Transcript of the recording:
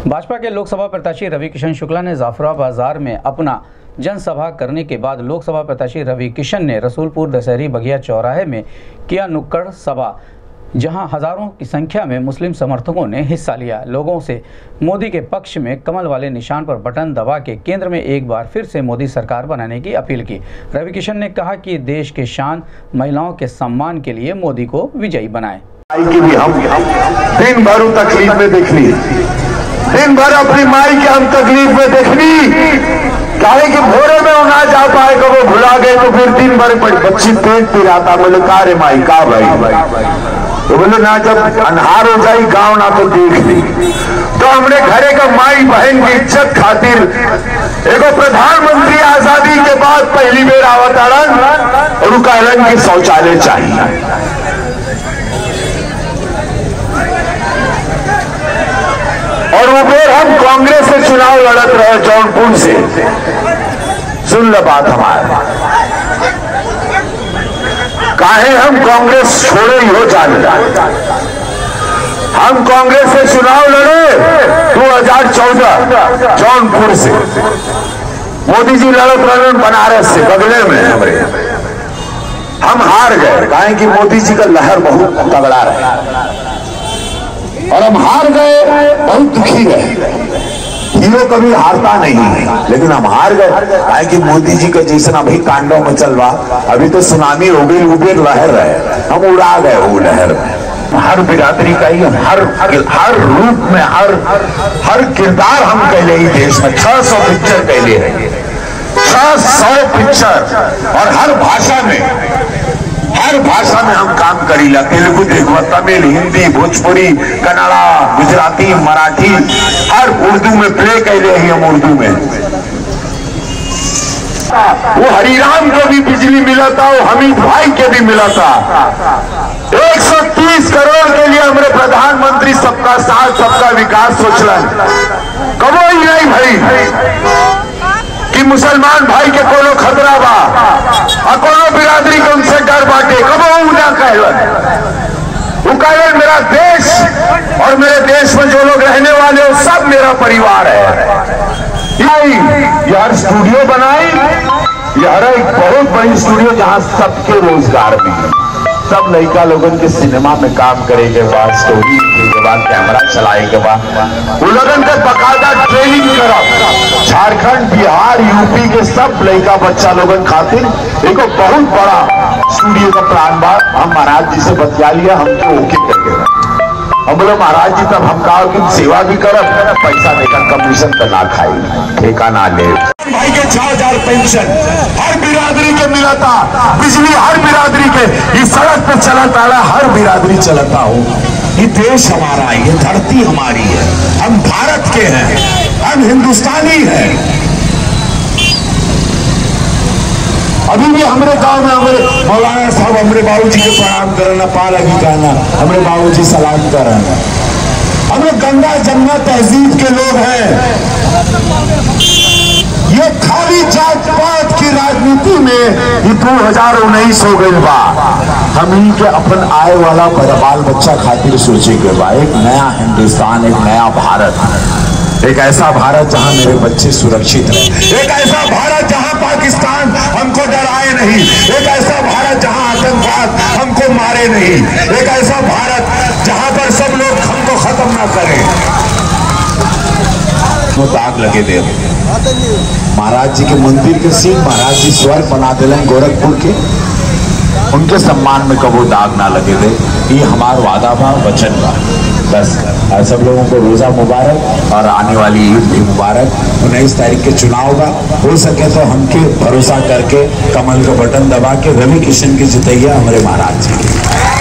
भाजपा के लोकसभा प्रत्याशी रवि किशन शुक्ला ने जाफरा बाज़ार में अपना जनसभा करने के बाद लोकसभा प्रत्याशी रवि किशन ने रसूलपुर दशहरी बगिया चौराहे में किया नुक्कड़ सभा, जहाँ हज़ारों की संख्या में मुस्लिम समर्थकों ने हिस्सा लिया। लोगों से मोदी के पक्ष में कमल वाले निशान पर बटन दबा के केंद्र में एक बार फिर से मोदी सरकार बनाने की अपील की। रवि किशन ने कहा कि देश के शान महिलाओं के सम्मान के लिए मोदी को विजयी बनाए। दिन तकलीफ़ में देखनी दिन भर अपनी माई के हम तकलीफ़ में देखनी। काहे कि भोरे में वो ना जा पाए को वो भुला गए तो फिर दिन भर बच्ची पेट पिराता बोले, का रे माई, का भाई? तो बोले, ना, जब अनहार हो जाए गाँव ना तो देख ली। तो हमने घरे का माई बहन की इज़्ज़त खातिर एगो प्रधानमंत्री आज़ादी के बाद पहली बेर आवतारन और कहलन कि शौचालय चाहिए और वो फिर हम कांग्रेस से चुनाव लड़त रहे जौनपुर से, सुन लो बात हमारे। काहे हम कांग्रेस छोड़े ही जाने हम कांग्रेस से चुनाव लड़े 2014 जौनपुर से। मोदी जी लड़त रहे बनारस से, बगले में हमारे। हम हार गए, काहे कि मोदी जी का लहर बहुत तगड़ा रहा। और हम हार गए, बहुत दुखी गए हीरो कभी हारता नहीं है लेकिन हम हार गए। काहे कि मोदी जी का जैसा अभी कांडो में चल रहा, अभी तो सुनामी उबेर उबेर लहर रहे। हम उड़ा गए वो लहर में। हर बिरादरी का ही हर हर रूप में, हर हर किरदार हम कहले ही देश में। छह सौ पिक्चर कहले हैं। छह सौ पिक्चर। और हर भाषा में हर भाषा में हम काम करीला तेलुगु देखो तमिल, हिंदी, भोजपुरी, कन्नड़ा, गुजराती, मराठी, हर उर्दू में प्ले कैले ही हम उर्दू में। वो हरिराम को भी बिजली मिला था वो हमीद भाई के भी मिला था 130 करोड़ के लिए हमारे प्रधानमंत्री सबका साथ, सबका विकास सोचलन। कबो ही नहीं भाई। मुसलमान भाई के कोनो खतरा बा और कोनो बिरादरी के उनसे डर बाटे। कबो ना कहलन वो मेरा देश और मेरे देश में जो लोग रहने वाले हो सब मेरा परिवार है। यही, ये हर स्टूडियो बनाई। यार एक बहुत बड़ी स्टूडियो जहाँ सबके रोज़गार मिले सब लड़का लोगन के सिनेमा में काम करे के बाद स्टोरी के बाद कैमरा चलाए के बाद वो लोगन के बकायदा ट्रेनिंग करब। झारखंड, बिहार यूपी के सब लड़का बच्चा लोगन खातिर एक बहुत बड़ा स्टूडियो का प्लान बा। हम महाराज जी से बतिया लिया तो ओके कर रहा हम बोले, महाराज जी, तब हम कहा कि सेवा भी करब, पैसा देकर कमीशन तो ना खाई ठेका ना ले। भाई के छह हज़ार पेंशन हर बिरादरी के मिला था बिजली हर बिरादरी के। इस सड़क पे चलता हर बिरादरी चलता हो। ये देश हमारा है, ये धरती हमारी है। हम भारत के हैं, हम हिंदुस्तानी हैं। अभी भी हमारे गाँव में हमारे मौलाना साहब हमारे बाबूजी के प्रणाम करना पाल अभी कहना हमारे बाबूजी सलाम करना। हम लोग गंगा जमुना तहजीब के लोग हैं। ये खाली जात पात की राजनीति में ये दो हज़ार उन्नीस हो गई बा। हम ही के अपन आए वाला बाल बच्चा खातिर सोचे के बा, एक नया हिंदुस्तान, एक नया भारत। एक ऐसा भारत जहाँ मेरे बच्चे सुरक्षित रहे। एक ऐसा भारत जहाँ हमको डराए नहीं। एक ऐसा भारत जहाँ आतंकवाद हमको मारे नहीं। एक ऐसा भारत जहाँ पर सब लोग हमको खत्म ना करें। वो दाग लगे दे महाराज जी के मंदिर के सीन, महाराज जी स्वर्ग बना दे गोरखपुर के। उनके सम्मान में कबो दाग ना लगे दे। ये हमारा वादा था वचन का बस सब लोगों को रोजा मुबारक और आने वाली ईद भी मुबारक। उन्नीस तारीख के चुनाव का हो सके तो हम के भरोसा करके कमल का बटन दबा के रवि किशन की जितैया हमारे महाराज जी की।